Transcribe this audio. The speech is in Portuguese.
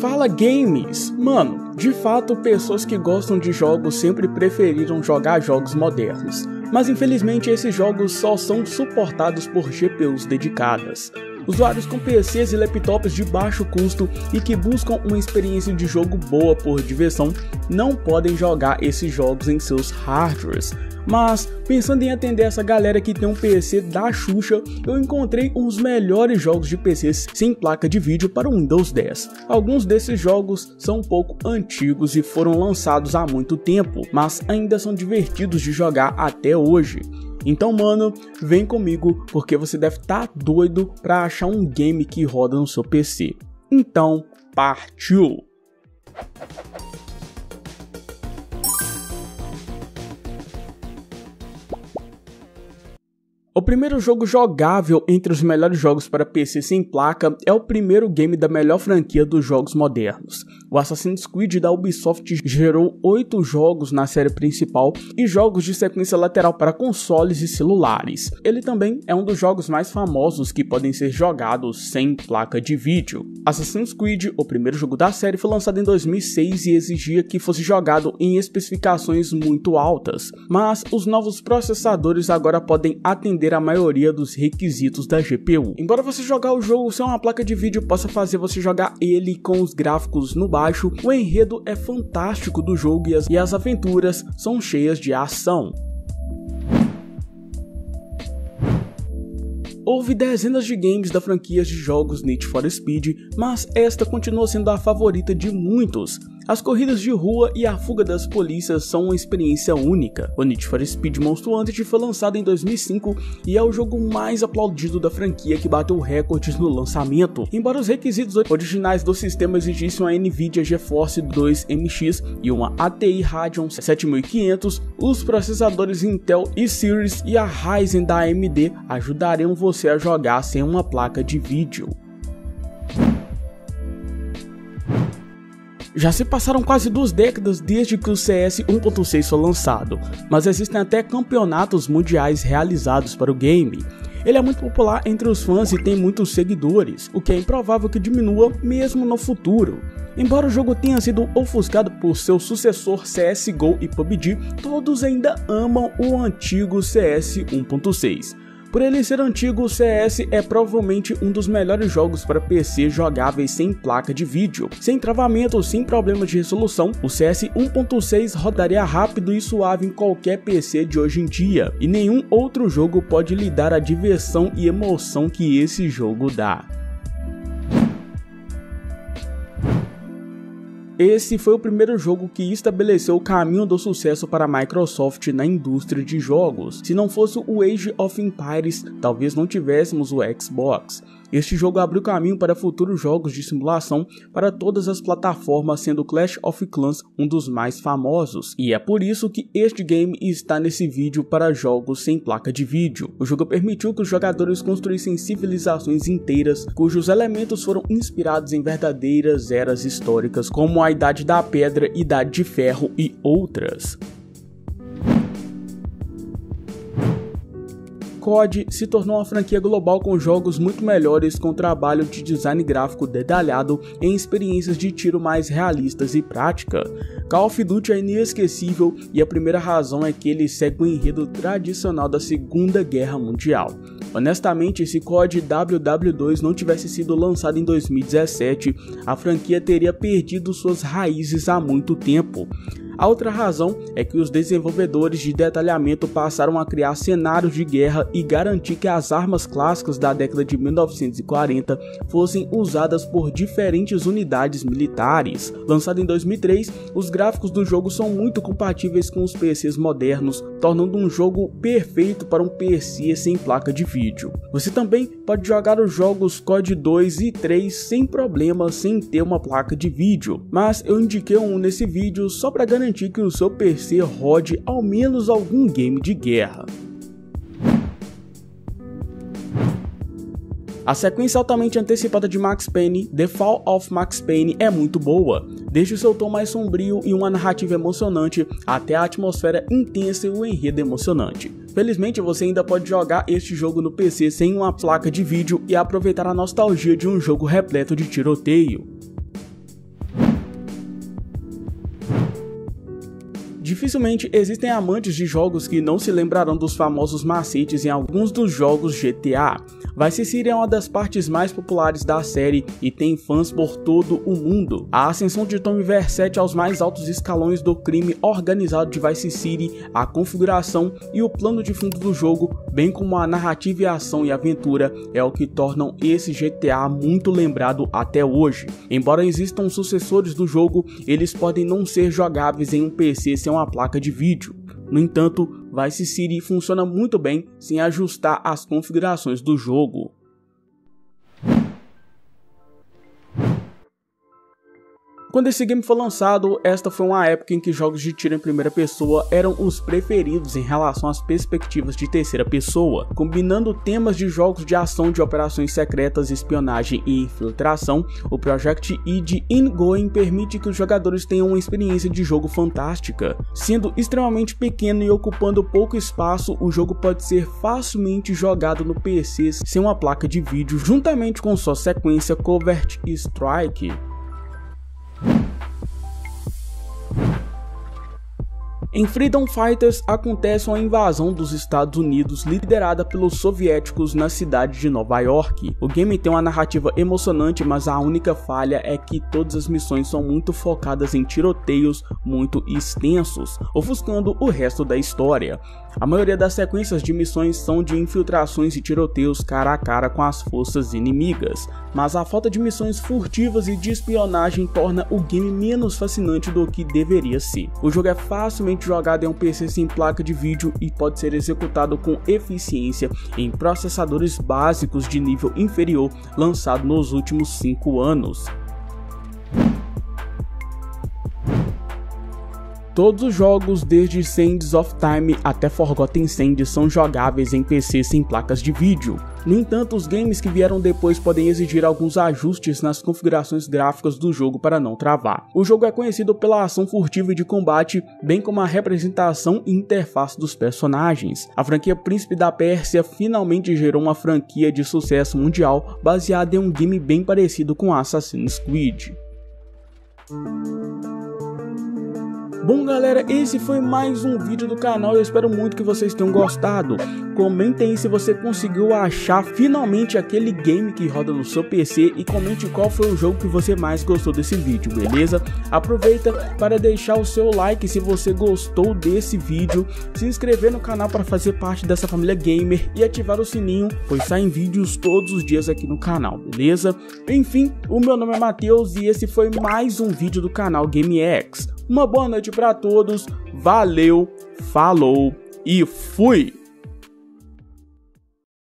Fala games! Mano, de fato, pessoas que gostam de jogos sempre preferiram jogar jogos modernos, mas infelizmente esses jogos só são suportados por GPUs dedicadas. Usuários com PCs e laptops de baixo custo e que buscam uma experiência de jogo boa por diversão não podem jogar esses jogos em seus hardwares, mas, pensando em atender essa galera que tem um PC da Xuxa, eu encontrei os melhores jogos de PCs sem placa de vídeo para o Windows 10. Alguns desses jogos são um pouco antigos e foram lançados há muito tempo, mas ainda são divertidos de jogar até hoje. Então, mano, vem comigo porque você deve estar tá doido para achar um game que roda no seu PC. Então, partiu! O primeiro jogo jogável entre os melhores jogos para PC sem placa é o primeiro game da melhor franquia dos jogos modernos. O Assassin's Creed da Ubisoft gerou oito jogos na série principal e jogos de sequência lateral para consoles e celulares. Ele também é um dos jogos mais famosos que podem ser jogados sem placa de vídeo. Assassin's Creed, o primeiro jogo da série, foi lançado em 2006 e exigia que fosse jogado em especificações muito altas, mas os novos processadores agora podem atender a maioria dos requisitos da GPU. Embora você jogar o jogo sem uma placa de vídeo possa fazer você jogar ele com os gráficos no baixo, o enredo é fantástico do jogo e as, e as aventuras são cheias de ação. Houve dezenas de games da franquia de jogos Need for Speed, mas esta continua sendo a favorita de muitos, as corridas de rua e a fuga das polícias são uma experiência única. O Need for Speed Most Wanted foi lançado em 2005 e é o jogo mais aplaudido da franquia que bateu recordes no lançamento. Embora os requisitos originais do sistema exigissem uma Nvidia GeForce 2 MX e uma ATI Radeon 7500, os processadores Intel e-Series e a Ryzen da AMD ajudariam você a jogar sem uma placa de vídeo. Já se passaram quase duas décadas desde que o CS 1.6 foi lançado, mas existem até campeonatos mundiais realizados para o game. Ele é muito popular entre os fãs e tem muitos seguidores, o que é improvável que diminua mesmo no futuro. Embora o jogo tenha sido ofuscado por seu sucessor CSGO e PUBG, todos ainda amam o antigo CS 1.6. Por ele ser antigo, o CS é provavelmente um dos melhores jogos para PC jogáveis sem placa de vídeo. Sem travamento sem problemas de resolução, o CS 1.6 rodaria rápido e suave em qualquer PC de hoje em dia, e nenhum outro jogo pode lhe dar a diversão e emoção que esse jogo dá. Esse foi o primeiro jogo que estabeleceu o caminho do sucesso para a Microsoft na indústria de jogos. Se não fosse o Age of Empires, talvez não tivéssemos o Xbox. Este jogo abriu caminho para futuros jogos de simulação para todas as plataformas, sendo Clash of Clans um dos mais famosos. E é por isso que este game está nesse vídeo para jogos sem placa de vídeo. O jogo permitiu que os jogadores construíssem civilizações inteiras, cujos elementos foram inspirados em verdadeiras eras históricas, como a Idade da Pedra, Idade de Ferro e outras. COD se tornou uma franquia global com jogos muito melhores, com trabalho de design gráfico detalhado em experiências de tiro mais realistas e prática. Call of Duty é inesquecível e a primeira razão é que ele segue o enredo tradicional da Segunda Guerra Mundial. Honestamente, se COD WW2 não tivesse sido lançado em 2017, a franquia teria perdido suas raízes há muito tempo. A outra razão é que os desenvolvedores de detalhamento passaram a criar cenários de guerra e garantir que as armas clássicas da década de 1940 fossem usadas por diferentes unidades militares. Lançado em 2003, os gráficos do jogo são muito compatíveis com os PCs modernos, tornando um jogo perfeito para um PC sem placa de vídeo. Você também pode jogar os jogos COD 2 e 3 sem problema sem ter uma placa de vídeo, mas eu indiquei um nesse vídeo só para garantir garantir que o seu PC rode ao menos algum game de guerra. A sequência altamente antecipada de Max Payne, The Fall of Max Payne, é muito boa, desde o seu tom mais sombrio e uma narrativa emocionante até a atmosfera intensa e o enredo emocionante. Felizmente você ainda pode jogar este jogo no PC sem uma placa de vídeo e aproveitar a nostalgia de um jogo repleto de tiroteio. Dificilmente existem amantes de jogos que não se lembrarão dos famosos macetes em alguns dos jogos GTA. Vice City é uma das partes mais populares da série e tem fãs por todo o mundo. A ascensão de Tommy Vercetti aos mais altos escalões do crime organizado de Vice City, a configuração e o plano de fundo do jogo, bem como a narrativa e ação e aventura, é o que tornam esse GTA muito lembrado até hoje. Embora existam sucessores do jogo, eles podem não ser jogáveis em um PC sem uma placa de vídeo. No entanto, Vice City funciona muito bem sem ajustar as configurações do jogo. Quando esse game foi lançado, esta foi uma época em que jogos de tiro em primeira pessoa eram os preferidos em relação às perspectivas de terceira pessoa, combinando temas de jogos de ação de operações secretas, espionagem e infiltração. O Project Id Ingoing permite que os jogadores tenham uma experiência de jogo fantástica. Sendo extremamente pequeno e ocupando pouco espaço, o jogo pode ser facilmente jogado no PC sem uma placa de vídeo, juntamente com sua sequência Covert Strike. Em Freedom Fighters acontece uma invasão dos Estados Unidos liderada pelos soviéticos na cidade de Nova York. O game tem uma narrativa emocionante, mas a única falha é que todas as missões são muito focadas em tiroteios muito extensos, ofuscando o resto da história. A maioria das sequências de missões são de infiltrações e tiroteios cara a cara com as forças inimigas, mas a falta de missões furtivas e de espionagem torna o game menos fascinante do que deveria ser. O jogo é facilmente jogado em um PC sem placa de vídeo e pode ser executado com eficiência em processadores básicos de nível inferior lançado nos últimos 5 anos. Todos os jogos, desde Sands of Time até Forgotten Sands, são jogáveis em PC sem placas de vídeo. No entanto, os games que vieram depois podem exigir alguns ajustes nas configurações gráficas do jogo para não travar. O jogo é conhecido pela ação furtiva e de combate, bem como a representação e interface dos personagens. A franquia Príncipe da Pérsia finalmente gerou uma franquia de sucesso mundial baseada em um game bem parecido com Assassin's Creed. Bom galera, esse foi mais um vídeo do canal, eu espero muito que vocês tenham gostado. Comentem aí se você conseguiu achar finalmente aquele game que roda no seu PC e comente qual foi o jogo que você mais gostou desse vídeo, beleza? Aproveita para deixar o seu like se você gostou desse vídeo, se inscrever no canal para fazer parte dessa família gamer e ativar o sininho, pois saem vídeos todos os dias aqui no canal, beleza? Enfim, o meu nome é Matheus e esse foi mais um vídeo do canal GameX. Uma boa noite para todos, valeu, falou e fui!